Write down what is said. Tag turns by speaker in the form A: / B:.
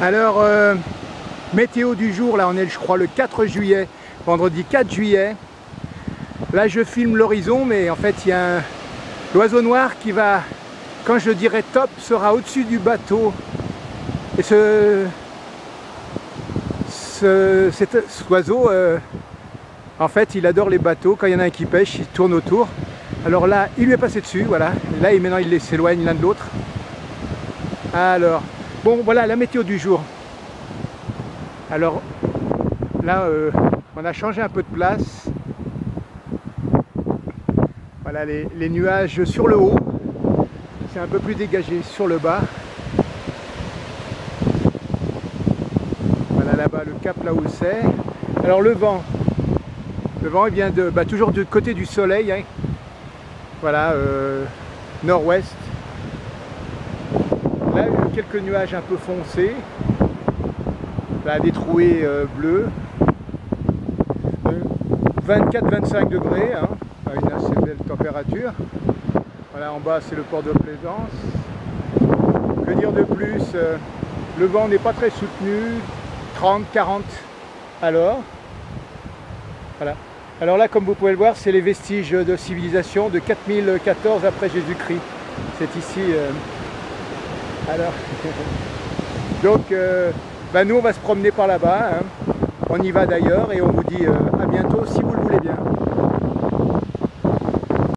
A: Alors, euh, météo du jour, là on est je crois le 4 juillet, vendredi 4 juillet. Là je filme l'horizon, mais en fait il y a l'oiseau noir qui va, quand je dirais top, sera au-dessus du bateau. Et ce, ce cet, oiseau, euh, en fait il adore les bateaux, quand il y en a un qui pêche, il tourne autour. Alors là, il lui est passé dessus, voilà. Et là, maintenant, il s'éloigne l'un de l'autre. Alors, Voilà la météo du jour. Alors, là, euh, on a changé un peu de place. Voilà les, nuages sur le haut. C'est un peu plus dégagé sur le bas. Voilà là-bas le cap là où c'est. Alors le vent, le vent il vient de bah, toujours du côté du soleil. Hein. Voilà, euh, nord-ouest quelques nuages un peu foncés. Des trouées euh, bleues. 24-25 degrés, hein, une assez belle température. Voilà, en bas, c'est le port de Plaisance. Que dire de plus euh, Le vent n'est pas très soutenu, 30-40 alors. Voilà. Alors là, comme vous pouvez le voir, c'est les vestiges de civilisation de 4014 après Jésus-Christ. C'est ici euh, alors, donc, euh, bah, nous, on va se promener par là-bas. Hein. On y va d'ailleurs et on vous dit euh, à bientôt si vous le voulez.